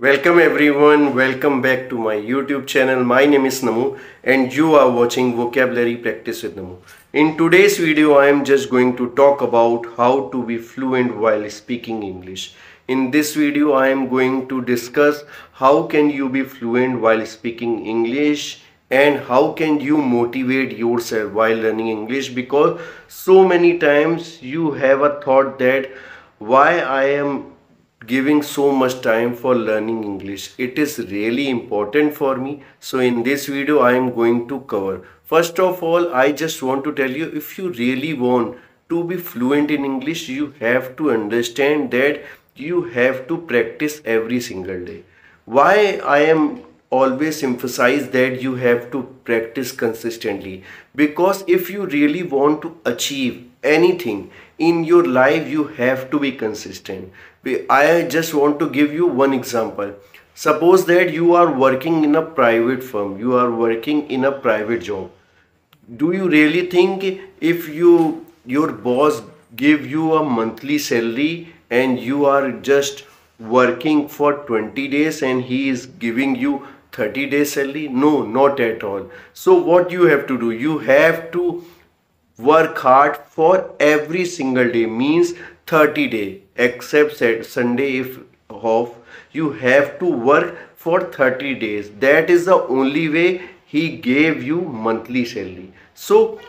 Welcome everyone, welcome back to my YouTube channel. My name is Namo and you are watching Vocabulary Practice with Namo. In today's video, I am just going to talk about how to be fluent while speaking English. In this video, I am going to discuss how can you be fluent while speaking English and how can you motivate yourself while learning English because so many times you have a thought that why I am giving so much time for learning English. It is really important for me. So in this video, I am going to cover. First of all, I just want to tell you if you really want to be fluent in English, you have to understand that you have to practice every single day. Why I am always emphasize that you have to practice consistently because if you really want to achieve anything in your life you have to be consistent I just want to give you one example. Suppose that you are working in a private firm, you are working in a private job. Do you really think if you your boss give you a monthly salary and you are just working for 20 days and he is giving you 30 days salary? No, not at all. So what you have to do? You have to work hard for every single day means 30 day except Sunday if off you have to work for 30 days that is the only way he gave you monthly salary so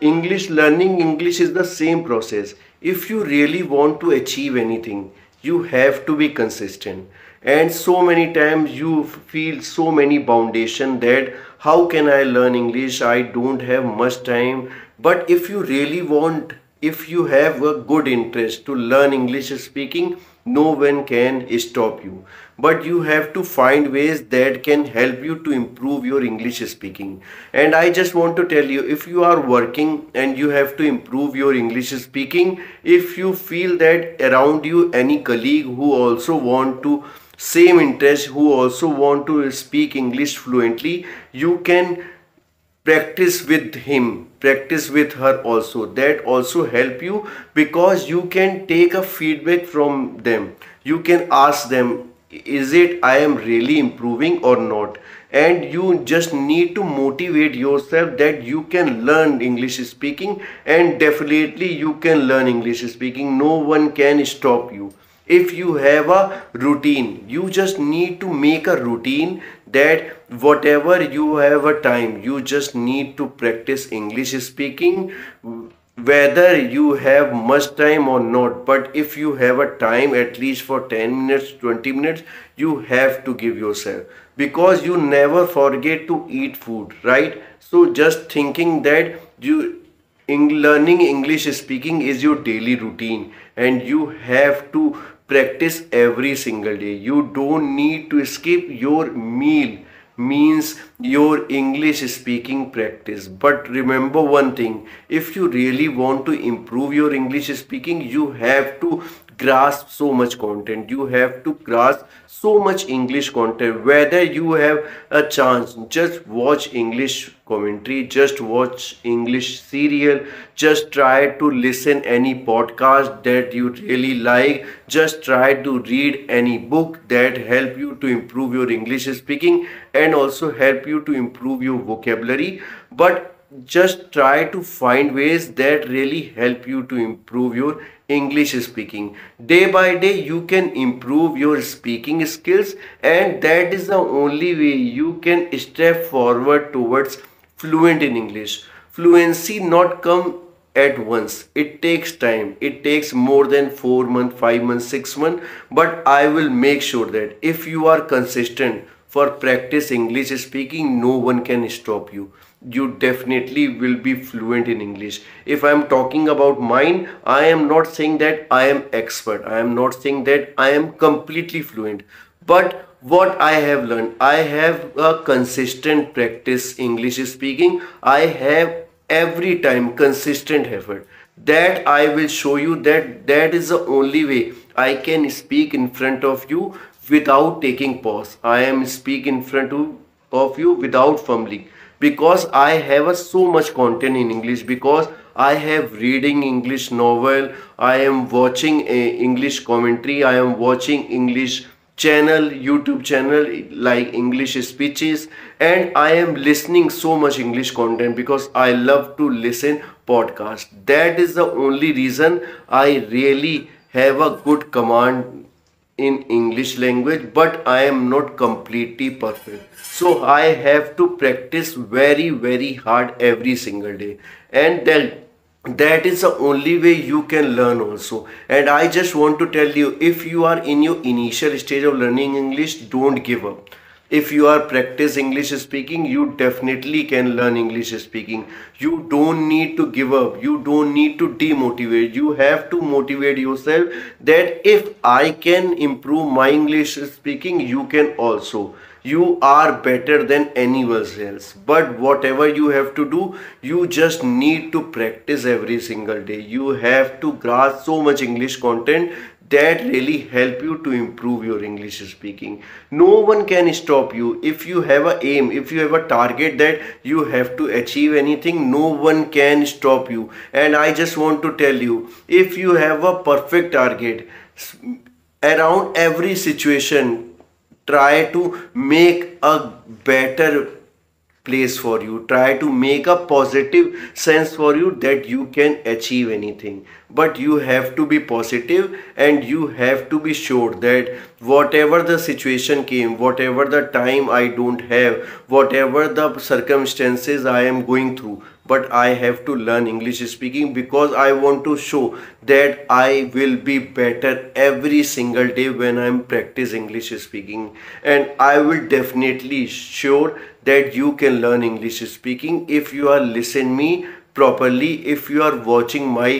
English learning English is the same process if you really want to achieve anything you have to be consistent and so many times you feel so many foundation that how can I learn English I don't have much time but if you really want if you have a good interest to learn English speaking, no one can stop you. But you have to find ways that can help you to improve your English speaking. And I just want to tell you, if you are working and you have to improve your English speaking, if you feel that around you any colleague who also want to same interest, who also want to speak English fluently, you can practice with him practice with her also. That also help you because you can take a feedback from them. You can ask them is it i am really improving or not? And you just need to motivate yourself that you can learn english speaking and definitely you can learn english speaking. No one can stop you if you have a routine you just need to make a routine that whatever you have a time you just need to practice english speaking whether you have much time or not. But if you have a time at least for 10 minutes 20 minutes you have to give yourself. Because you never forget to eat food right? So just thinking that you learning english speaking is your daily routine and you have to practice every single day. You don't need to skip your meal means your english speaking practice. But remember one thing if you really want to improve your english speaking you have to grasp so much content. You have to grasp so much english content. Whether you have a chance just watch english commentary just watch english serial just try to listen any podcast that you really like just try to read any book that help you to improve your english speaking and also help you to improve your vocabulary. But just try to find ways that really help you to improve your English speaking. Day by day you can improve your speaking skills and that is the only way you can step forward towards fluent in English. Fluency not come at once. It takes time. It takes more than 4 months, 5 months, 6 months. But I will make sure that if you are consistent for practice English speaking, no one can stop you you definitely will be fluent in English. If I am talking about mine, I am not saying that I am expert. I am not saying that I am completely fluent. But what I have learned, I have a consistent practice English speaking. I have every time consistent effort. That I will show you that that is the only way I can speak in front of you without taking pause. I am speak in front of you without fumbling because I have a, so much content in English because I have reading English novel, I am watching a English commentary, I am watching English channel youtube channel like english speeches and i am listening so much english content because i love to listen podcast. That is the only reason i really have a good command in english language but i am not completely perfect. So i have to practice very very hard every single day. And then that is the only way you can learn also. And i just want to tell you if you are in your initial stage of learning english don't give up if you are practice english speaking you definitely can learn english speaking. You don't need to give up. You don't need to demotivate. You have to motivate yourself that if i can improve my english speaking you can also. You are better than anyone else. But whatever you have to do you just need to practice every single day. You have to grasp so much english content that really help you to improve your english speaking. No one can stop you. If you have a aim if you have a target that you have to achieve anything no one can stop you. And i just want to tell you if you have a perfect target around every situation try to make a better place for you. Try to make a positive sense for you that you can achieve anything. But you have to be positive and you have to be sure that whatever the situation came whatever the time i don't have whatever the circumstances i am going through but I have to learn English speaking because I want to show that I will be better every single day when I'm practice English speaking. And I will definitely sure that you can learn English speaking if you are listen me properly if you are watching my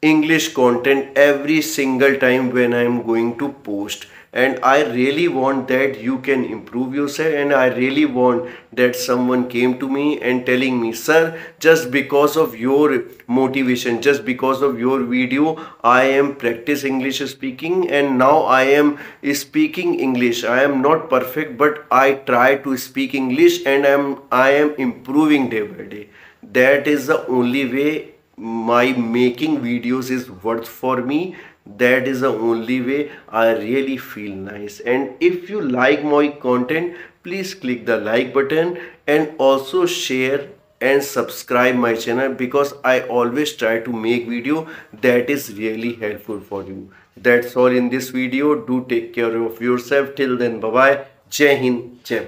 English content every single time when I am going to post and I really want that you can improve yourself and I really want that someone came to me and telling me sir just because of your motivation just because of your video I am practice English speaking and now I am speaking English. I am not perfect but I try to speak English and I am I am improving day by day. That is the only way my making videos is worth for me that is the only way i really feel nice. And if you like my content please click the like button and also share and subscribe my channel because i always try to make video that is really helpful for you. That's all in this video. Do take care of yourself. Till then bye bye jai hind jai